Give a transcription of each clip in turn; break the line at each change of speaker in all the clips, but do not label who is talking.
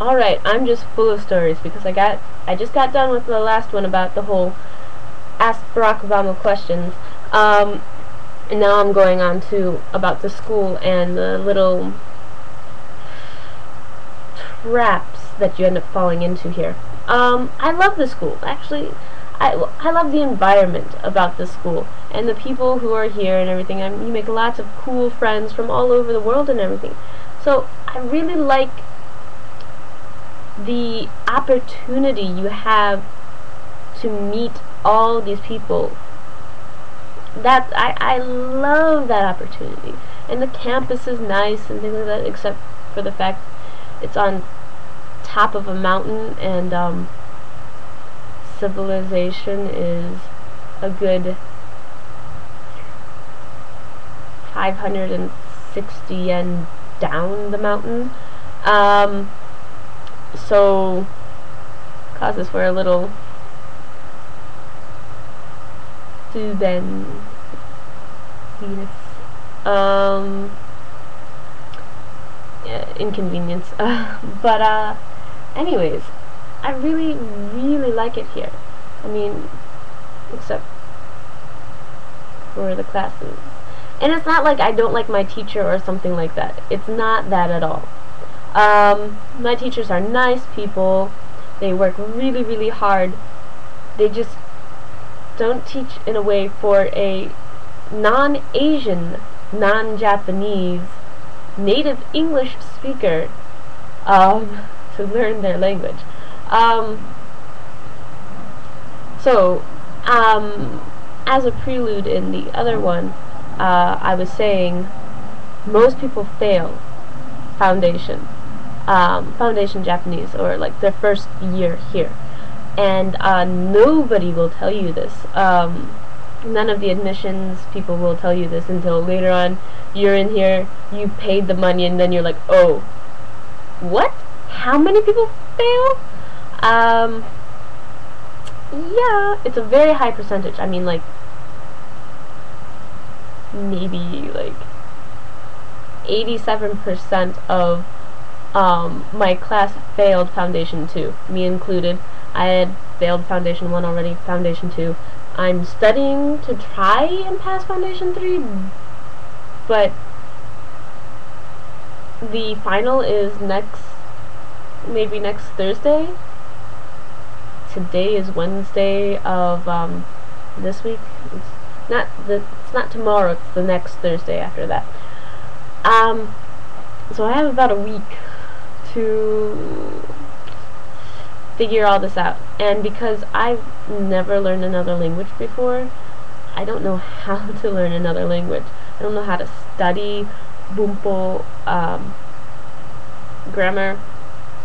Alright, I'm just full of stories because I got I just got done with the last one about the whole ask Barack Obama questions. Um, and now I'm going on to about the school and the little traps that you end up falling into here. Um, I love the school. Actually, I, I love the environment about the school and the people who are here and everything. I you make lots of cool friends from all over the world and everything. So I really like the opportunity you have to meet all these people. That I, I love that opportunity. And the campus is nice and things like that, except for the fact it's on top of a mountain and um, civilization is a good 560 yen down the mountain. Um, so causes for a little then Venus um yeah, inconvenience. But uh anyways I really really like it here. I mean except for the classes. And it's not like I don't like my teacher or something like that. It's not that at all um, my teachers are nice people. They work really really hard. They just don't teach in a way for a non-Asian, non-Japanese, native English speaker um, to learn their language. Um, so, um, as a prelude in the other one, uh, I was saying most people fail foundation, um, foundation Japanese, or like their first year here and uh, nobody will tell you this. Um, none of the admissions people will tell you this until later on. You're in here, you paid the money, and then you're like, oh, what? How many people fail? Um, yeah, it's a very high percentage. I mean, like, maybe like 87% of um, my class failed Foundation 2, me included. I had failed Foundation 1 already, Foundation 2. I'm studying to try and pass Foundation 3, but the final is next, maybe next Thursday. Today is Wednesday of um, this week. It's not the, it's not tomorrow. It's the next Thursday after that. Um, so I have about a week to figure all this out. And because I've never learned another language before, I don't know how to learn another language. I don't know how to study Bumpo um, grammar.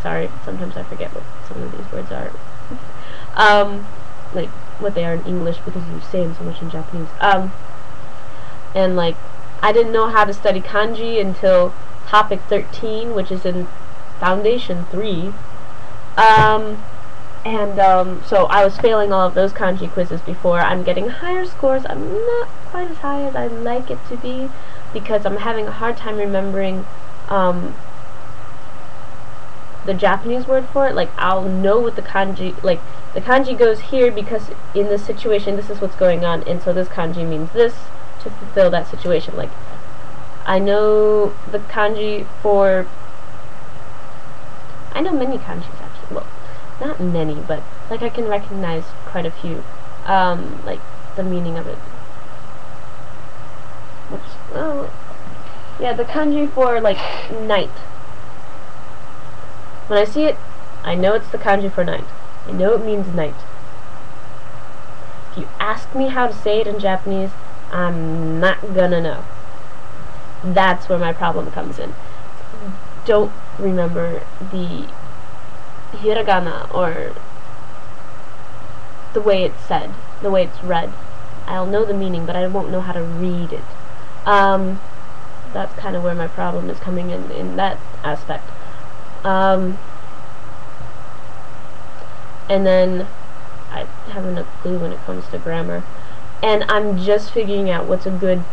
Sorry, sometimes I forget what some of these words are. um, like what they are in English because you say them so much in Japanese. Um, and like I didn't know how to study kanji until topic 13, which is in Foundation 3. Um, and um, so I was failing all of those kanji quizzes before. I'm getting higher scores. I'm not quite as high as I'd like it to be because I'm having a hard time remembering um, the Japanese word for it. Like I'll know what the kanji, like the kanji goes here because in this situation this is what's going on, and so this kanji means this to fulfill that situation. Like I know the kanji for I know many kanjis actually. Well, not many, but like I can recognize quite a few. Um, like the meaning of it. Which, oh, yeah, the kanji for like night. When I see it, I know it's the kanji for night. I know it means night. If you ask me how to say it in Japanese, I'm not gonna know. That's where my problem comes in. Don't remember the hiragana or the way it's said, the way it's read. I'll know the meaning, but I won't know how to read it. Um, that's kind of where my problem is coming in in that aspect. Um, and then I haven't a clue when it comes to grammar. And I'm just figuring out what's a good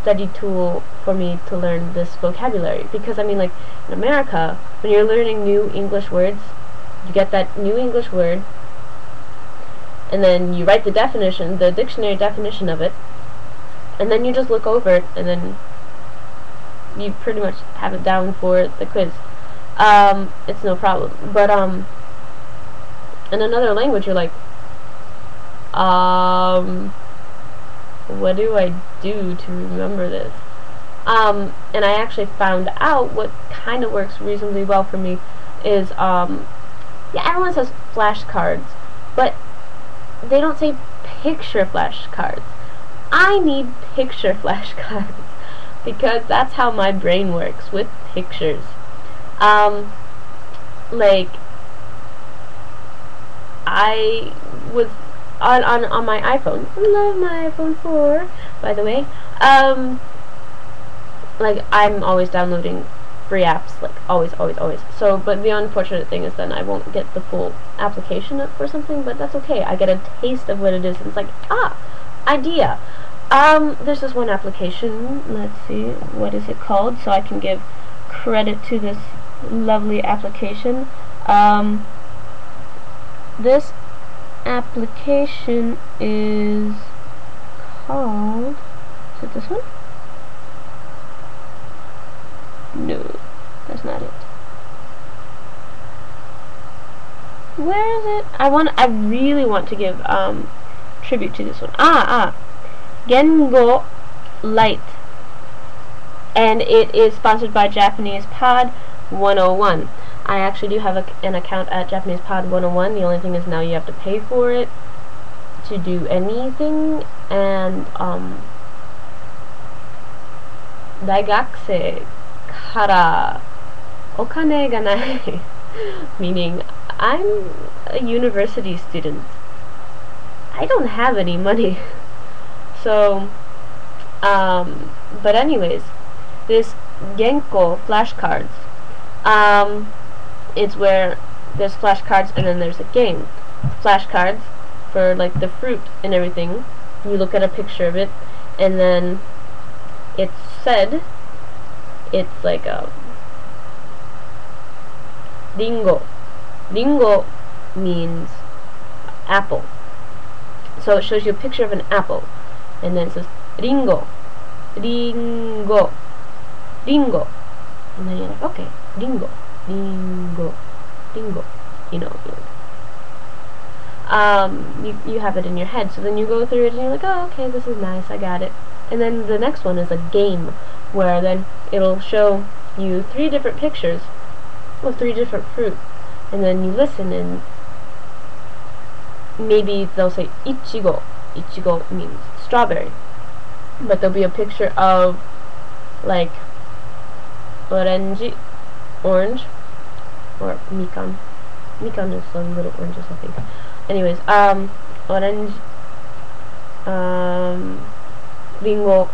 study tool for me to learn this vocabulary because I mean like in America when you're learning new English words you get that new English word and then you write the definition the dictionary definition of it and then you just look over it and then you pretty much have it down for the quiz. Um, it's no problem. But um in another language you're like um what do I do to remember this? Um, and I actually found out what kind of works reasonably well for me is, um, yeah, everyone says flashcards, but they don't say picture flashcards. I need picture flashcards because that's how my brain works with pictures. Um, like, I was on, on, on my iPhone. I love my iPhone 4, by the way. Um, like I'm always downloading free apps, like always, always, always. So, but the unfortunate thing is then I won't get the full application for something, but that's okay. I get a taste of what it is, and it's like, ah, idea. Um, there's this one application. Let's see, what is it called? So I can give credit to this lovely application. Um, this application is called. Is it this one? No, that's not it. Where is it? I want. I really want to give um, tribute to this one. Ah, ah, Gengo Light, and it is sponsored by Japanese Pod 101. I actually do have a, an account at Japanese Pod 101. The only thing is now you have to pay for it to do anything, and um, 大 hara okane ga nai. Meaning I'm a university student. I don't have any money. So um, but anyways this Gengo flashcards um, it's where there's flashcards and then there's a game. Flashcards for like the fruit and everything. You look at a picture of it and then it's said it's like a ringo. Ringo means apple. So it shows you a picture of an apple. And then it says ringo. Ringo. Ringo. And then you're like, okay, ringo. Ringo. Ringo. You know, um, you, you have it in your head. So then you go through it and you're like, oh, okay, this is nice, I got it. And then the next one is a game where then it'll show you three different pictures of three different fruit. And then you listen and maybe they'll say ichigo. Ichigo means strawberry. But there'll be a picture of like orange orange or mikan. Mikan is some little oranges I think. Anyways um orange um ringo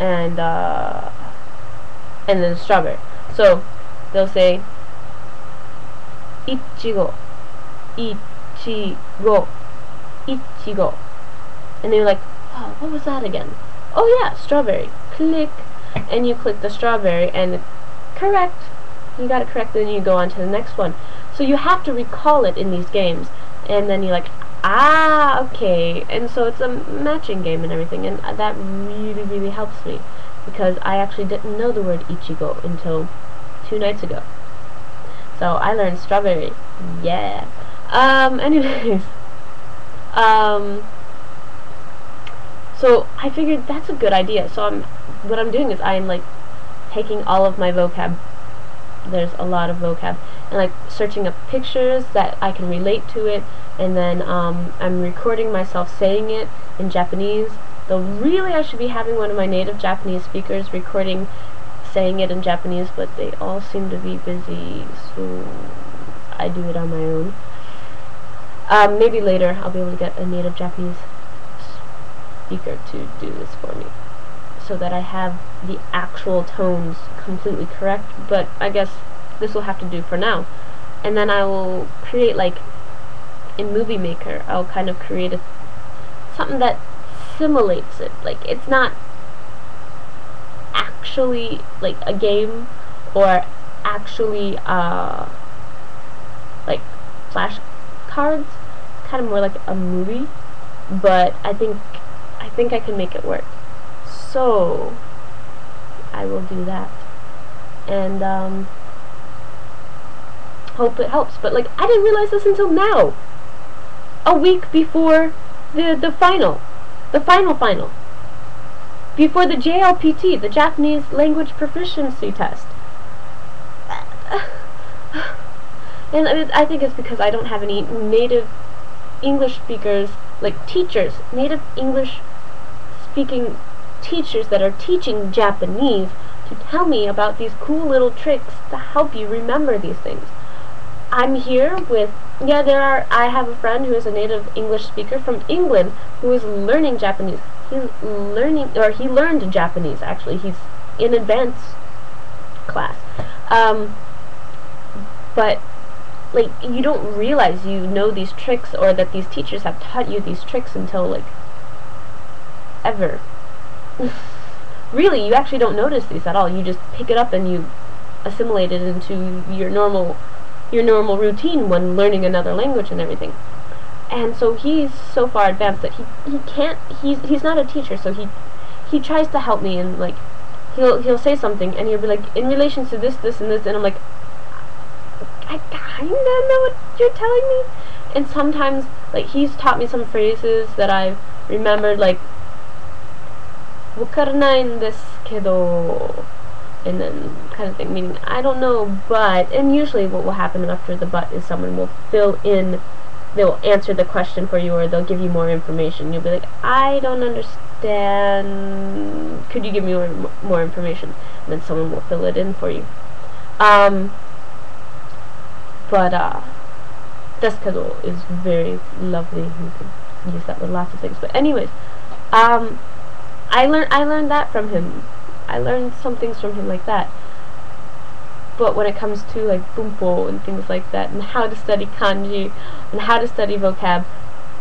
and uh, and then strawberry. So they'll say ichigo, ichigo, ichigo, and they're like, oh, what was that again? Oh yeah, strawberry. Click, and you click the strawberry, and correct. You got it correct. Then you go on to the next one. So you have to recall it in these games, and then you're like, ah, okay. And so it's a matching game and everything, and that really, really helps me because I actually didn't know the word Ichigo until two nights ago. So I learned strawberry. Yeah. Um, anyways. Um, so I figured that's a good idea. So I'm, what I'm doing is I'm like taking all of my vocab. There's a lot of vocab. And like searching up pictures that I can relate to it. And then um, I'm recording myself saying it in Japanese. Though really I should be having one of my native Japanese speakers recording saying it in Japanese but they all seem to be busy so I do it on my own. Um, maybe later I'll be able to get a native Japanese speaker to do this for me so that I have the actual tones completely correct but I guess this will have to do for now and then I will create like in Movie Maker, I'll kind of create a, something that simulates it. Like it's not actually like a game or actually uh like flashcards. Kind of more like a movie, but I think I think I can make it work. So I will do that, and um, hope it helps. But like I didn't realize this until now, a week before the the final, the final final, before the JLPT, the Japanese Language Proficiency Test. And I think it's because I don't have any native English speakers, like teachers, native English speaking teachers that are teaching Japanese to tell me about these cool little tricks to help you remember these things. I'm here with, yeah, there are, I have a friend who is a native English speaker from England who is learning Japanese. He's learning, or he learned Japanese actually. He's in advanced class. Um, but like you don't realize you know these tricks or that these teachers have taught you these tricks until like ever really you actually don't notice these at all you just pick it up and you assimilate it into your normal your normal routine when learning another language and everything and so he's so far advanced that he he can't he's he's not a teacher so he he tries to help me and like he'll he'll say something and he'll be like in relation to this this and this and I'm like I kinda know what you're telling me. And sometimes, like, he's taught me some phrases that I've remembered, like, wakaranai desu kedo, and then kind of thing, meaning, I don't know, but, and usually what will happen after the but is someone will fill in, they'll answer the question for you, or they'll give you more information. You'll be like, I don't understand, could you give me more, more information? And then someone will fill it in for you. Um, but uh, Desu is very lovely. You can use that with lots of things. But anyways, um, I learned I learned that from him. I learned some things from him like that. But when it comes to like bunpo and things like that, and how to study kanji, and how to study vocab,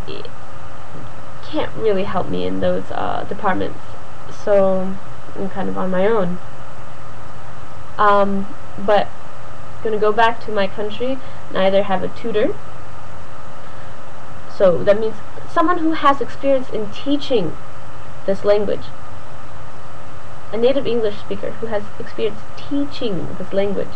it can't really help me in those uh, departments. So I'm kind of on my own. Um, but going to go back to my country and either have a tutor. So that means someone who has experience in teaching this language. A native English speaker who has experience teaching this language.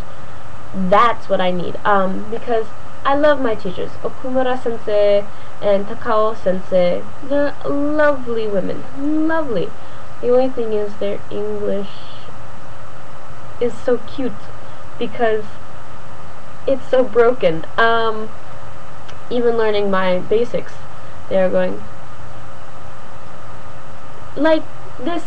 That's what I need. Um, because I love my teachers. Okumura sensei and Takao sensei. They're lovely women. Lovely. The only thing is their English is so cute because it's so broken. Um, even learning my basics, they're going like this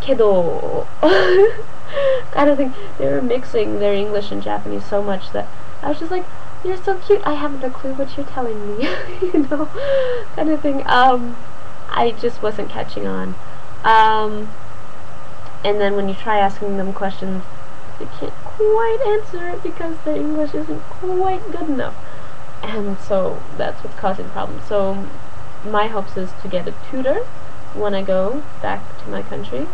kiddo. I don't think They were mixing their English and Japanese so much that I was just like, "You're so cute. I haven't a clue what you're telling me," you know, kind of thing. Um, I just wasn't catching on. Um, and then when you try asking them questions, they can't quite answer it because their English isn't quite good enough. And so that's what's causing problems. So my hopes is to get a tutor when I go back to my country.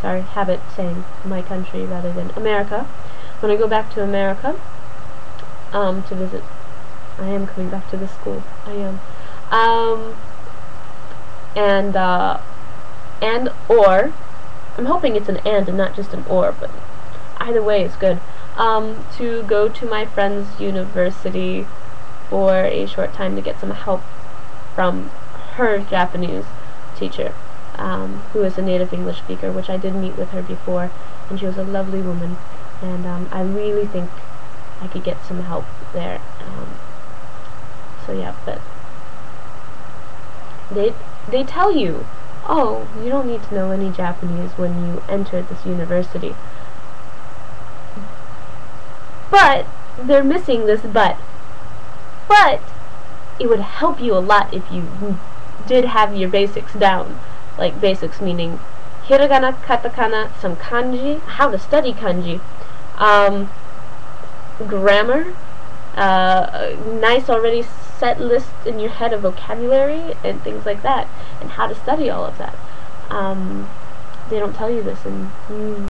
Sorry, habit saying my country rather than America. When I go back to America um, to visit, I am coming back to the school. I am. Um, and uh, and or I'm hoping it's an and and not just an or, but either way is good. Um, to go to my friend's university for a short time to get some help from her Japanese teacher, um, who is a native English speaker, which I did meet with her before, and she was a lovely woman, and um, I really think I could get some help there. Um, so yeah, but they they tell you, oh, you don't need to know any Japanese when you enter this university. But they're missing this but. But it would help you a lot if you did have your basics down. Like basics meaning hiragana, katakana, some kanji, how to study kanji, um, grammar, uh, nice already set list in your head of vocabulary and things like that, and how to study all of that. Um, they don't tell you this, and you